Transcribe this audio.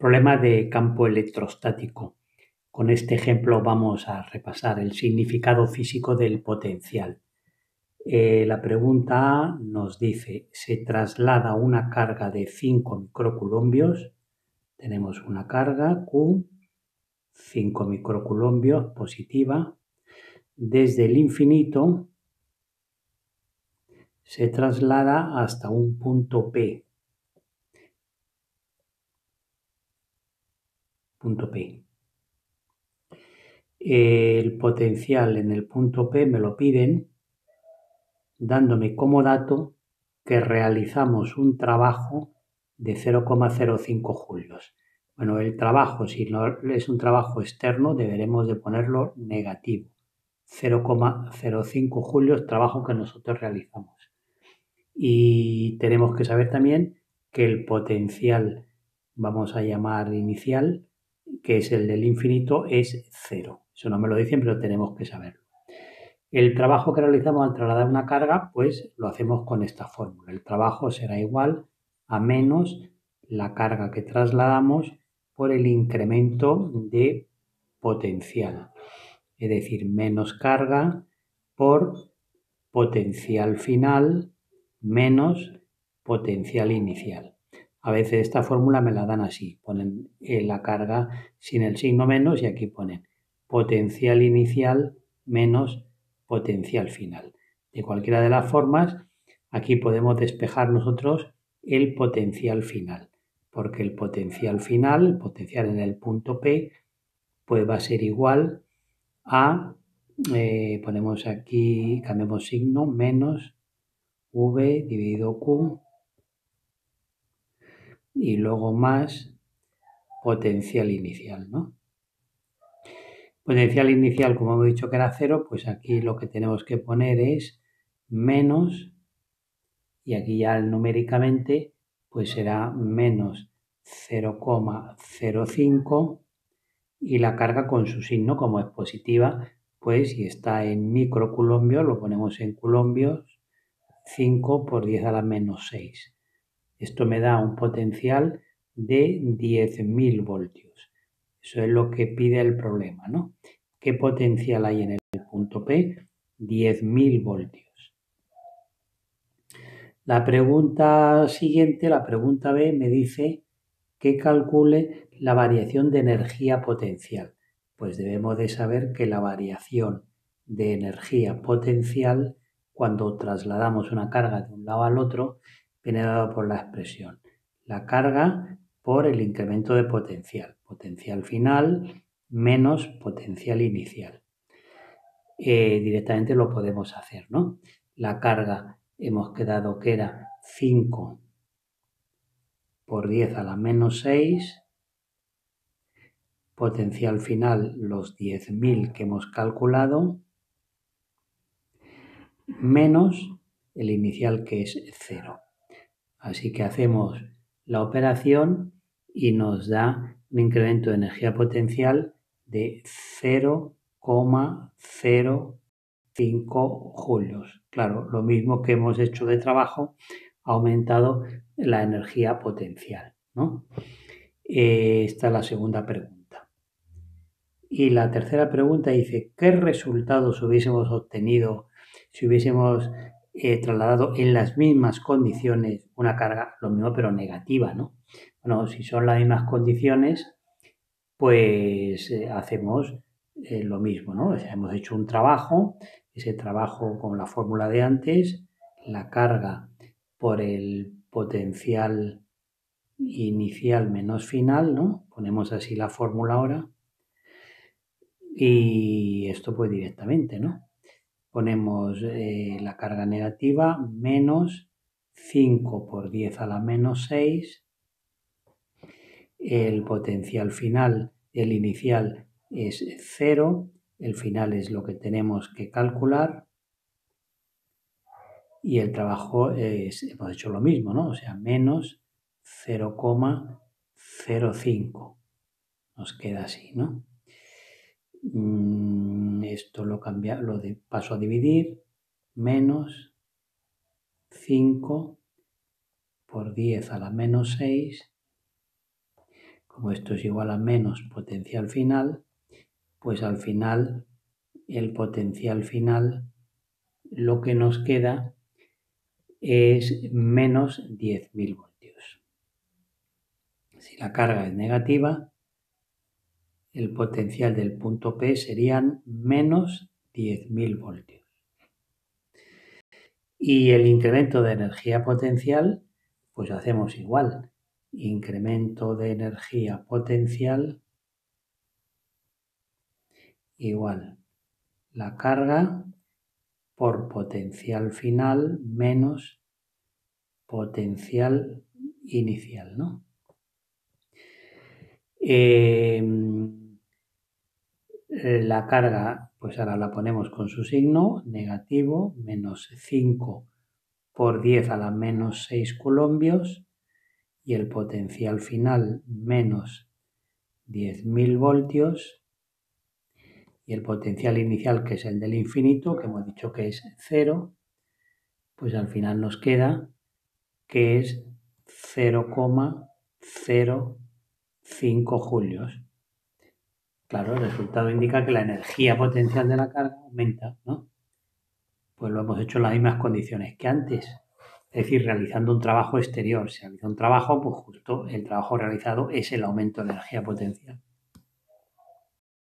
Problema de campo electrostático. Con este ejemplo vamos a repasar el significado físico del potencial. Eh, la pregunta A nos dice, se traslada una carga de 5 microculombios, tenemos una carga Q, 5 microculombios positiva, desde el infinito se traslada hasta un punto P. Punto P. El potencial en el punto P me lo piden dándome como dato que realizamos un trabajo de 0,05 julios. Bueno, el trabajo, si no es un trabajo externo, deberemos de ponerlo negativo. 0,05 julios, trabajo que nosotros realizamos. Y tenemos que saber también que el potencial, vamos a llamar inicial, que es el del infinito, es cero. Eso no me lo dicen, pero tenemos que saberlo. El trabajo que realizamos al trasladar una carga, pues lo hacemos con esta fórmula. El trabajo será igual a menos la carga que trasladamos por el incremento de potencial. Es decir, menos carga por potencial final menos potencial inicial. A veces esta fórmula me la dan así, ponen la carga sin el signo menos y aquí ponen potencial inicial menos potencial final. De cualquiera de las formas, aquí podemos despejar nosotros el potencial final, porque el potencial final, el potencial en el punto P, pues va a ser igual a, eh, ponemos aquí, cambiamos signo, menos V dividido Q y luego más potencial inicial, ¿no? Potencial inicial, como hemos dicho que era cero, pues aquí lo que tenemos que poner es menos, y aquí ya numéricamente, pues será menos 0,05 y la carga con su signo, como es positiva, pues si está en microculombios, lo ponemos en culombios, 5 por 10 a la menos 6. Esto me da un potencial de 10.000 voltios. Eso es lo que pide el problema, ¿no? ¿Qué potencial hay en el punto P? 10.000 voltios. La pregunta siguiente, la pregunta B, me dice que calcule la variación de energía potencial. Pues debemos de saber que la variación de energía potencial cuando trasladamos una carga de un lado al otro viene dado por la expresión la carga por el incremento de potencial potencial final menos potencial inicial. Eh, directamente lo podemos hacer, ¿no? La carga hemos quedado que era 5 por 10 a la menos 6, potencial final los 10.000 que hemos calculado, menos el inicial que es 0. Así que hacemos la operación y nos da un incremento de energía potencial de 0,05 julios. Claro, lo mismo que hemos hecho de trabajo, ha aumentado la energía potencial. ¿no? Eh, esta es la segunda pregunta. Y la tercera pregunta dice, ¿qué resultados hubiésemos obtenido si hubiésemos eh, trasladado en las mismas condiciones una carga, lo mismo pero negativa, ¿no? Bueno, si son las mismas condiciones, pues eh, hacemos eh, lo mismo, ¿no? hemos hecho un trabajo, ese trabajo con la fórmula de antes, la carga por el potencial inicial menos final, ¿no? Ponemos así la fórmula ahora. Y esto pues directamente, ¿no? Ponemos eh, la carga negativa menos 5 por 10 a la menos 6 el potencial final, el inicial es cero, el final es lo que tenemos que calcular y el trabajo es, hemos hecho lo mismo, ¿no? O sea, menos 0,05. Nos queda así, ¿no? Mm, esto lo, cambia, lo de, paso a dividir, menos 5 por 10 a la menos 6 como esto es igual a menos potencial final, pues al final el potencial final lo que nos queda es menos 10.000 voltios. Si la carga es negativa, el potencial del punto P serían menos 10.000 voltios. Y el incremento de energía potencial, pues hacemos igual. Incremento de energía potencial igual la carga por potencial final menos potencial inicial, ¿no? Em, la carga, pues ahora la ponemos con su signo negativo, menos 5 por 10 a la menos 6 colombios y el potencial final menos 10.000 voltios y el potencial inicial, que es el del infinito, que hemos dicho que es cero, pues al final nos queda que es 0,05 julios. Claro, el resultado indica que la energía potencial de la carga aumenta, ¿no? Pues lo hemos hecho en las mismas condiciones que antes. Es decir, realizando un trabajo exterior. Si realiza un trabajo, pues justo el trabajo realizado es el aumento de energía potencial.